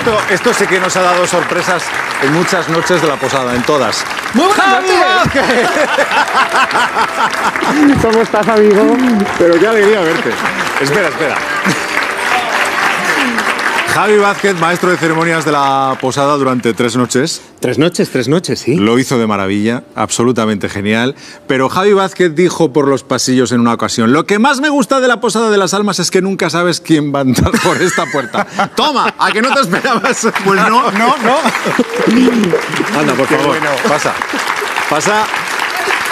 esto, esto sí que nos ha dado sorpresas en muchas noches de la posada, en todas. Muy. ¿Cómo estás, amigo? Pero qué alegría verte. Espera, espera. Javi Vázquez, maestro de ceremonias de la posada durante tres noches. Tres noches, tres noches, sí. Lo hizo de maravilla, absolutamente genial. Pero Javi Vázquez dijo por los pasillos en una ocasión, lo que más me gusta de la Posada de las Almas es que nunca sabes quién va a entrar por esta puerta. Toma, a que no te esperabas. Pues no, no, no. Anda, por favor, pasa. Pasa.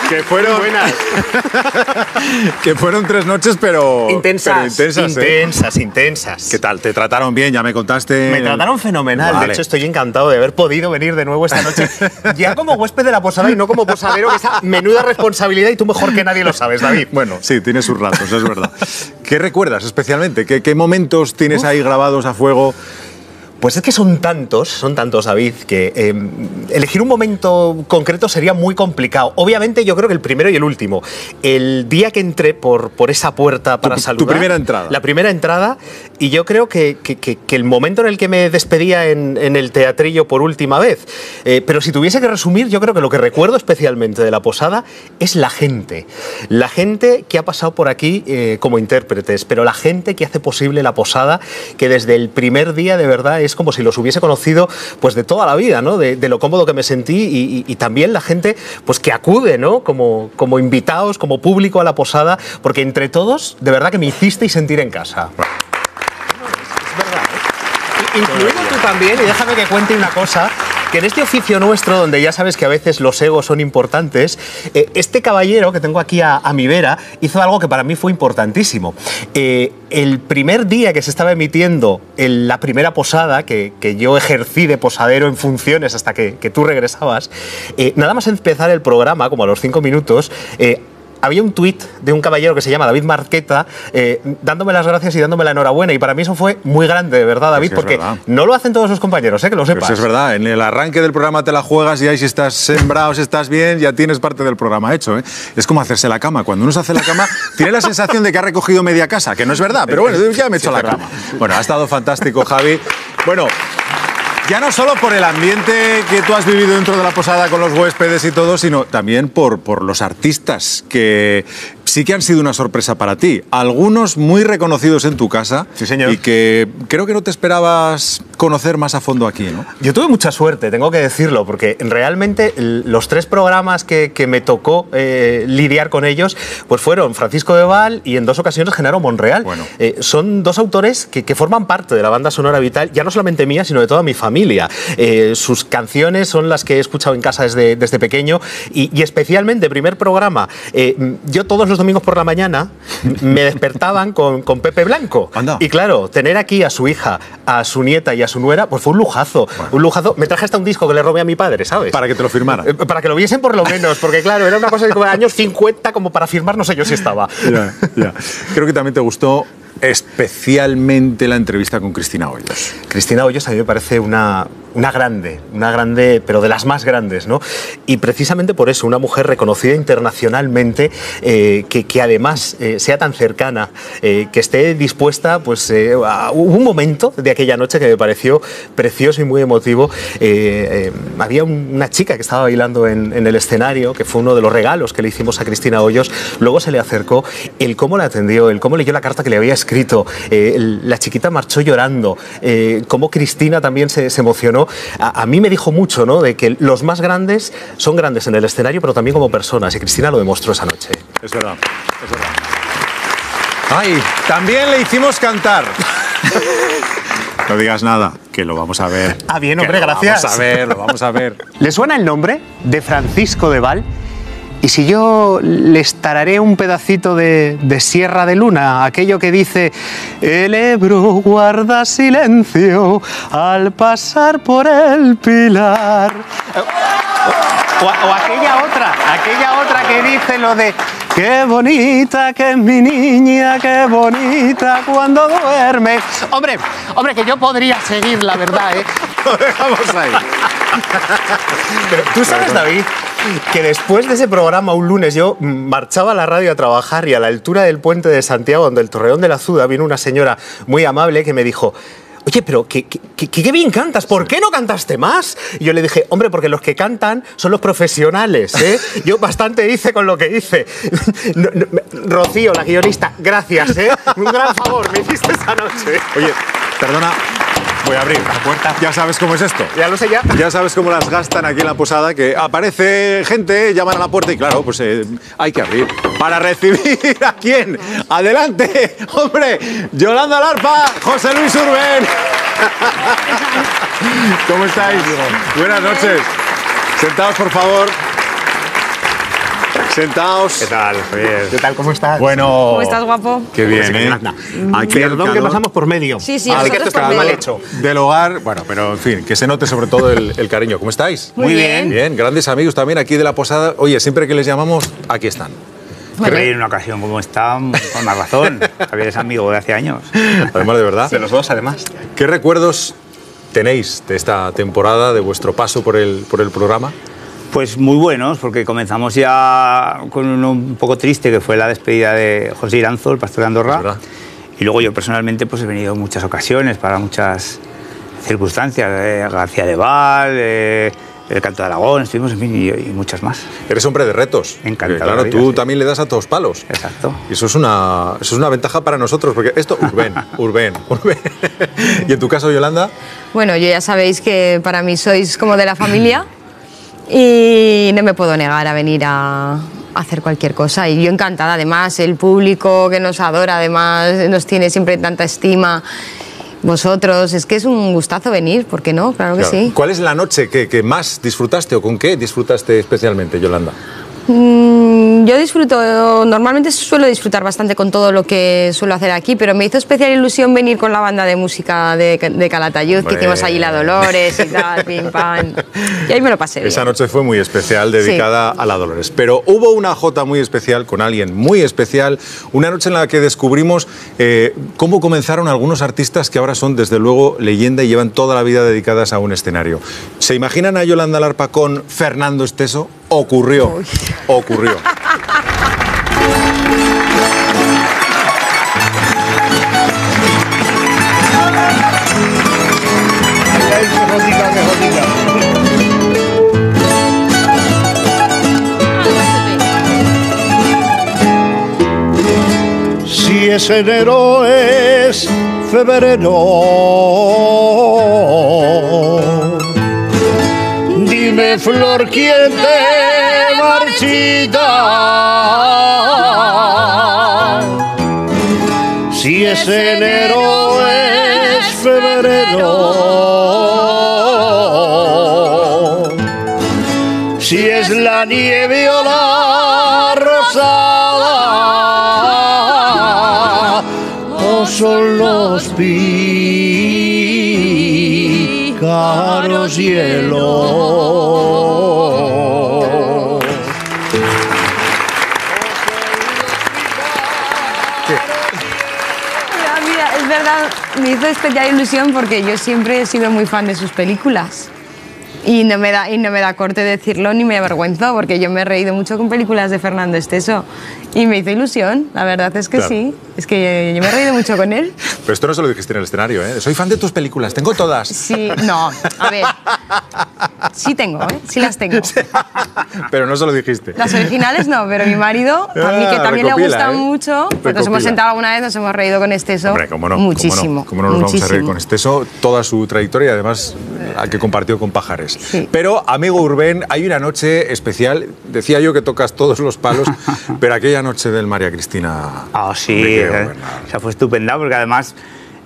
Que fueron, que fueron tres noches, pero Intensas. pero intensas, ¿eh? intensas, intensas. ¿Qué tal? ¿Te trataron bien? Ya me contaste. Me trataron fenomenal. Vale. De hecho, estoy encantado de haber podido venir de nuevo esta noche. ya como huésped de la posada y no como posadero, que esa menuda responsabilidad y tú mejor que nadie lo sabes, David. Bueno, sí, tiene sus ratos, es verdad. ¿Qué recuerdas especialmente? ¿Qué, qué momentos tienes ahí grabados a fuego? Pues es que son tantos, son tantos, David, que eh, elegir un momento concreto sería muy complicado. Obviamente, yo creo que el primero y el último. El día que entré por, por esa puerta para Tu- tu saludar. primera entrada. La primera entrada. Y yo creo que, que- que- que el momento en el que me despedía en, en el teatrillo por última vez. Eh, pero si tuviese que resumir, yo creo que lo que recuerdo especialmente de la posada es la gente. La gente que ha pasado por aquí eh, como intérpretes, pero la gente que hace posible la posada, que desde el primer día de verdad es como si los hubiese conocido pues de toda la vida, ¿no? De, de lo cómodo que me sentí y, y- y también la gente pues que acude, ¿no? Como, como invitados, como público a la posada, porque entre todos, de verdad que me hicisteis sentir en casa. I- Incluido tú también, y déjame que cuente una cosa, que en este oficio nuestro, donde ya sabes que a veces los egos son importantes, eh, este caballero que tengo aquí a, mi vera hizo algo que para mí fue importantísimo. Eh, el primer día que se estaba emitiendo en la primera posada, que, yo ejercí de posadero en funciones hasta que, tú regresabas, eh, nada más empezar el programa, como a los cinco minutos, había un tuit de un caballero que se llama David Marqueta eh, dándome las gracias y dándome la enhorabuena. Y para mí eso fue muy grande, de verdad, David, que es porque verdad. no lo hacen todos los compañeros, ¿eh? que lo Pues sepas. es verdad, en el arranque del programa te la juegas y ahí si estás sembrado, si estás bien, ya tienes parte del programa hecho. ¿eh? Es como hacerse la cama. Cuando uno se hace la cama, tiene la sensación de que ha recogido media casa, que no es verdad, pero bueno, ya me he hecho la cama. Bueno, ha estado fantástico, Javi. Bueno. Ya no solo por el ambiente que tú has vivido dentro de la posada con los huéspedes y todo, sino también por, por los artistas que sí que han sido una sorpresa para ti. Algunos muy reconocidos en tu casa Sí, señor. y que creo que no te esperabas conocer más a fondo aquí, ¿no? Yo tuve mucha suerte, tengo que decirlo, porque realmente los tres programas que, que me tocó eh, lidiar con ellos pues fueron Francisco de Val y en dos ocasiones Genaro Monreal. Bueno. Eh, son dos autores que, que forman parte de la banda sonora vital, ya no solamente mía, sino de toda mi familia. Eh, sus canciones son las que he escuchado en casa desde, desde pequeño y, y especialmente, primer programa, eh, yo todos los domingos por la mañana me despertaban con, con Pepe Blanco. Anda. Y claro, tener aquí a su hija, a su nieta y a su nuera, pues fue un lujazo. Un lujazo. Me traje hasta un disco que le robé a mi padre, ¿sabes? Para que te lo firmara. Eh, Para que lo viesen por lo menos, porque claro, era una cosa de años 50 como para firmar, no sé yo si estaba. Ya, ya. Creo que también te gustó especialmente la entrevista con Cristina Hoyos. Cristina Hoyos a mí me parece una, una grande, una grande, pero de las más grandes, ¿no? Y precisamente por eso, una mujer reconocida internacionalmente, eh, que, que además eh, sea tan cercana, eh, que esté dispuesta, pues eh, a- un momento de aquella noche que me pareció precioso y muy emotivo. Eh, eh, había un- una chica que estaba bailando en, en el escenario, que fue uno de los regalos que le hicimos a Cristina Hoyos, luego se le acercó, el cómo la atendió, el cómo leyó la carta que le había escrito, la chiquita marchó llorando, cómo Cristina también se, se emocionó. A, a mí me dijo mucho, ¿no? De que los más grandes son grandes en el escenario, pero también como personas, y Cristina lo demostró esa noche. Es verdad, es verdad. Ay, también le hicimos cantar. No digas nada, que lo vamos a ver. Ah, bien, Que hombre, lo gracias. Vamos a ver, lo vamos a ver. ¿Le suena el nombre de Francisco de Val? Y si yo les tararé un pedacito de, de Sierra de Luna, aquello que dice, el Ebro guarda silencio al pasar por el pilar. O, aquella otra, aquella otra que dice lo de, qué bonita que es mi niña, qué bonita cuando duerme. Hombre, hombre, que yo podría seguir, la verdad, ¿eh? Lo dejamos ahí. Pero tú sabes, David, que después de ese programa, un lunes, yo marchaba a la radio a trabajar y a la altura del puente de Santiago, donde el Torreón de la Zuda, vino una señora muy amable que me dijo. oye, pero qué, qué, bien cantas, ¿por qué no cantaste más? Y yo le dije, hombre, porque los que cantan son los profesionales, ¿eh? Yo bastante hice con lo que hice. No, no, me- Rocío, la guionista, gracias, ¿eh? Un gran favor, me hiciste esa noche. Oye, perdona, voy a abrir la puerta. Ya sabes cómo es esto. Ya lo sé ya. Ya sabes cómo las gastan aquí en la posada, que aparece gente, llaman a la puerta y claro, pues eh, hay que abrir. Para recibir a quién. Adelante, hombre, Yolanda Larpa, José Luis Urben. ¿Cómo estáis? Buenas noches. Sentaos, por favor. Sentaos. ¿Qué tal, Javier? ¿Qué tal, cómo estás? Bueno. ¿Cómo estás, guapo? Qué bien, ¿eh? Aquí el Perdón que pasamos por medio. Sí, sí, Al nosotros que esto está mal hecho. del hogar, bueno, pero en fin, que se note sobre todo el, el cariño. ¿Cómo estáis? Muy bien. Bien, grandes amigos también aquí de la posada. Oye, siempre que les llamamos, aquí están. Bueno. Javier, en una ocasión como esta, con más razón. Javier es amigo de hace años. Además, de verdad. De los dos, además. ¿Qué recuerdos tenéis de esta temporada, de vuestro paso por el, por el programa? Pues muy buenos, porque comenzamos ya con uno un poco triste, que fue la despedida de José Iranzo, el pastor de Andorra. Y luego yo personalmente pues he venido en muchas ocasiones, para muchas circunstancias. eh, García de Val, eh, el Canto de Aragón, estuvimos en fin, y, y muchas más. Eres hombre de retos. Encantado Claro, vida, tú sí. también le das a todos palos. Exacto. Y eso es una, eso es una ventaja para nosotros, porque esto, Urben, Urben, Urben. y en tu caso, Yolanda, Bueno, yo ya sabéis que para mí sois como de la familia y no me puedo negar a venir a, hacer cualquier cosa. Y yo encantada, además, el público que nos adora, además, nos tiene siempre tanta estima. Vosotros, es que es un gustazo venir, ¿por qué no? Claro que claro, sí. ¿cuál es la noche que, que más disfrutaste o con qué disfrutaste especialmente, Yolanda? Mm, yo disfruto, normalmente suelo disfrutar bastante con todo lo que suelo hacer aquí, pero me hizo especial ilusión venir con la banda de música de, de Calatayud, que hicimos allí la Dolores y tal, pim pam. Y ahí me lo pasé bien. Esa noche fue muy especial, dedicada a la Dolores. Pero hubo una jota muy especial con alguien muy especial, una noche en la que descubrimos eh, cómo comenzaron algunos artistas que ahora son, desde luego, leyenda y llevan toda la vida dedicadas a un escenario. ¿Se imaginan a Yolanda Larpa con Fernando Esteso? Ocurrió, ocurrió. Si es enero es febrero. Dime flor quién te marchita. Si es enero la nieve o la rosada, o son los pícaros hielos. Es verdad, me hizo especial ilusión porque yo siempre he sido muy fan de sus películas. Y no, me da, y no me da corte decirlo ni me avergüenzo porque yo me he reído mucho con películas de Fernando Esteso y me hizo ilusión, la verdad es que Claro. sí, es que yo me he reído mucho con él. Pero esto no se lo dijiste en el escenario, ¿eh? Soy fan de tus películas, tengo todas. Sí, no, a ver, sí tengo, ¿eh? sí las tengo. Pero no se lo dijiste. Las originales no, pero mi marido, a mí que Ah, también le recopila, gusta ¿eh? mucho, pues nos Recopila. hemos sentado alguna vez, nos hemos reído con este eso. Hombre, cómo no. Muchísimo. Cómo no, cómo no nos vamos a reír muchísimo. con Esteso, toda su trayectoria y además la que compartió con Pajares. Sí. Pero, amigo Urben, hay una noche especial. Decía yo que tocas todos los palos, pero aquella noche del María Cristina. Ah, sí, eh, o sea, fue estupenda porque además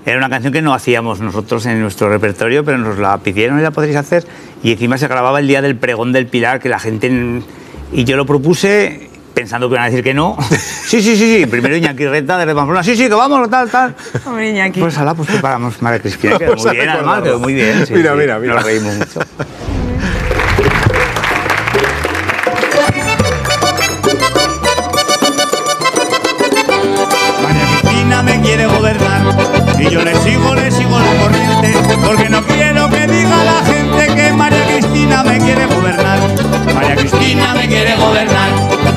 era una canción que no hacíamos nosotros en nuestro repertorio, pero nos la pidieron y la podréis hacer. Y encima se grababa el día del pregón del Pilar, que la gente... en- Y yo lo propuse pensando que iban a decir que no. Sí, sí, sí, sí. Primero Iñaki Reta de Pamplona. Sí, sí, que vamos, tal, tal. Hombre, Iñaki. Pues ala, pues preparamos María Cristina. Quedó muy bien, además, quedó muy bien. sí, Mira, sí. mira, mira. Nos reímos mucho. le sigo, le sigo la corriente, porque no quiero que diga la gente que María Cristina me quiere gobernar. María Cristina me quiere gobernar,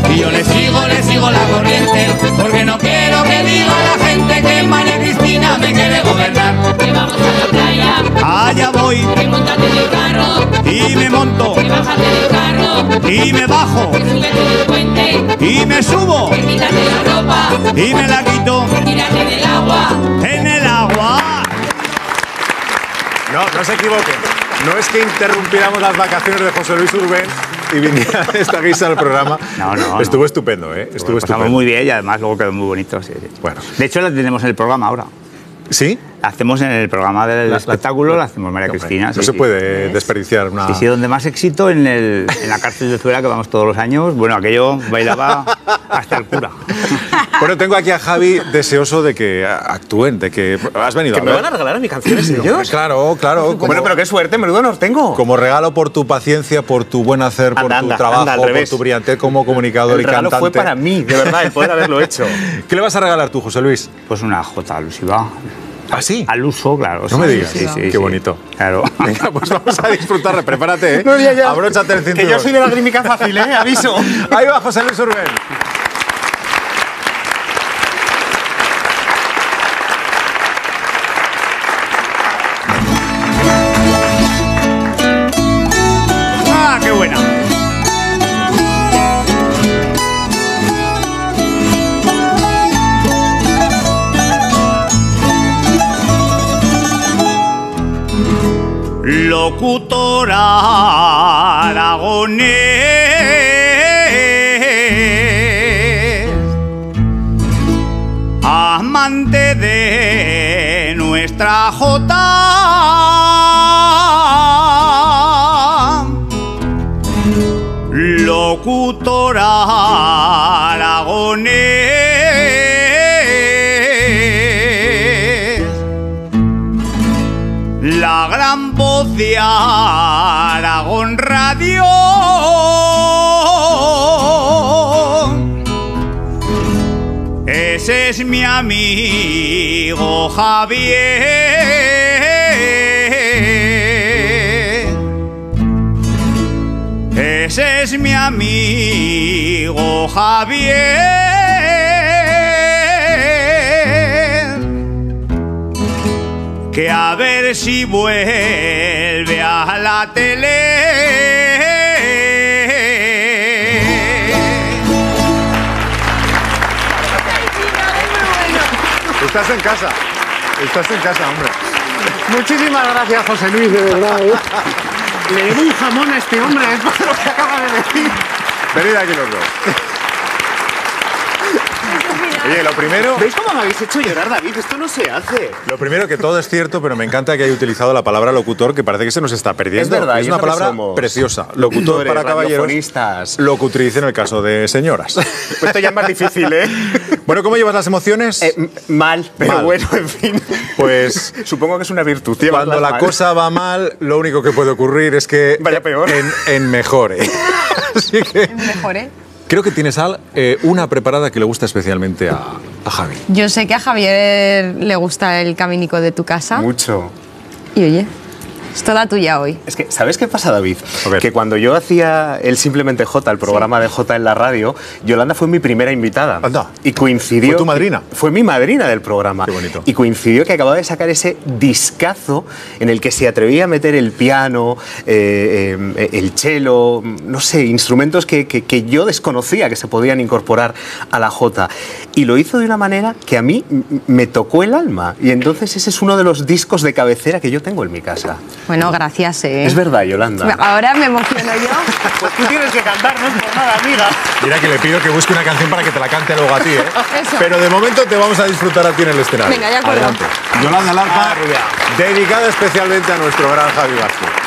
y yo le sigo, le sigo la corriente, porque no quiero que diga la gente que María Cristina me quiere gobernar. Que vamos a la playa, allá voy, que montate en el carro, y me monto, que bájate del carro, y me bajo, que del puente, y me subo, que la ropa, y me la quito, No, no se equivoquen. No es que interrumpiéramos las vacaciones de José Luis Urbén y viniera esta guisa al programa. No, no, Estuvo no. estupendo, ¿eh? Estuvo Lo pasamos estupendo. muy bien y además luego quedó muy bonito. sí, sí. Bueno. De hecho, la tenemos en el programa ahora. ¿Sí? La hacemos en el programa del La- la- espectáculo, la hacemos María Hombre, Cristina. No sí, se sí. puede desperdiciar una. Sí, sí, donde más éxito en, el- en la cárcel de Zuela, que vamos todos los años. Bueno, aquello bailaba hasta el cura. Bueno, tengo aquí a Javi deseoso de que actúen, de que has venido ¿Que a me ver. van a regalar mis canciones ellos? Claro, claro. Como, Bueno, pero qué suerte, menudo nos tengo. como regalo por tu paciencia, por tu buen hacer, por Anda, tu anda, trabajo, anda, por tu brillantez como comunicador el y regalo cantante. fue para mí, de verdad, el poder haberlo hecho. ¿Qué le vas a regalar tú, José Luis? Pues una J alusiva. ¿Ah, sí? Al uso, claro. No sí, me digas. sí, sí, Qué sí. bonito. Claro. Venga, pues vamos a disfrutar. Prepárate, ¿eh? No, ya, ya. Abróchate el cinturón. Que yo soy de la grímica fácil, ¿eh? Aviso. Ahí va José Luis Urbén. Locutora aragonés, amante de nuestra Jota de Aragón Radio. Ese es mi amigo Javier. Ese es mi amigo Javier. Que a ver si vuelve a la tele. Estás en casa. Estás en casa, hombre. Muchísimas gracias, José Luis, de verdad. ¿eh? Le debo un jamón a este hombre de lo que acaba de decir. Venid aquí los dos. Oye, lo primero, ¿Veis cómo me habéis hecho llorar, David? Esto no se hace. lo primero que todo es cierto, pero me encanta que haya utilizado la palabra locutor, que parece que se nos está perdiendo. Es verdad, es una palabra somos. preciosa. Locutor para caballeros, locutriz en el caso de señoras. Pues esto ya es más difícil, ¿eh? bueno, ¿cómo llevas las emociones? Eh, mal, pero Mal. bueno, en fin. Pues Supongo que es una virtud. Cuando la mal. cosa va mal, lo único que puede ocurrir es que Vaya peor. En, en mejore. Así que Mejor, ¿eh? Creo que tienes al, eh, una preparada que le gusta especialmente a, a Javi. Yo sé que a Javier le gusta el caminico de tu casa. Mucho. Y oye, es toda tuya hoy. Es que, ¿sabes qué pasa, David? Que cuando yo hacía el Simplemente J, el programa de J en la radio, Yolanda fue mi primera invitada. Anda. Y coincidió. ¿Fue tu madrina? Fue mi madrina del programa. Qué bonito. Y coincidió que acababa de sacar ese discazo en el que se atrevía a meter el piano, eh, eh, el cello, no sé, instrumentos que, que- que yo desconocía que se podían incorporar a la J. Y lo hizo de una manera que a mí me tocó el alma. Y entonces ese es uno de los discos de cabecera que yo tengo en mi casa. Bueno, gracias, ¿eh? Es verdad, Yolanda. Ahora me emociono yo. Pues tú tienes que cantar, no es por nada, amiga. Mira que le pido que busque una canción para que te la cante luego a ti, ¿eh? Eso. Pero de momento te vamos a disfrutar a ti en el escenario. Venga, de acuerdo. Adelante. Yolanda Larpa, dedicada especialmente a nuestro gran Javi Vázquez.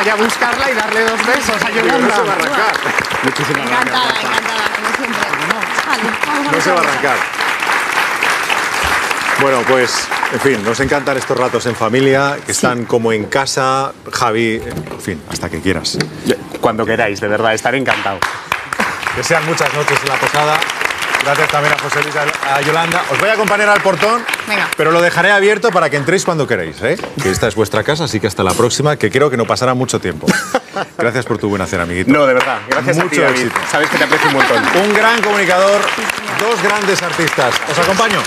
Vaya a buscarla y darle dos besos a. No se va a arrancar. Encantada, encantada, como siempre. Vale, No se va a arrancar. Bueno, pues, en fin, nos encantan estos ratos en familia, que están como en casa. Javi, en fin, hasta que quieras. Cuando queráis, de verdad, estaré encantado. Que sean muchas noches en la posada. Gracias también a José Luis, a a Yolanda. Os voy a acompañar al portón, Venga. pero lo dejaré abierto para que entréis cuando queráis. ¿eh? Que esta es vuestra casa, así que hasta la próxima, que creo que no pasará mucho tiempo. Gracias por tu buena cena, amiguito. No, de verdad. Gracias a ti, Mucho David. éxito. Sabes que te aprecio un montón. Un gran comunicador, dos grandes artistas. Os acompaño.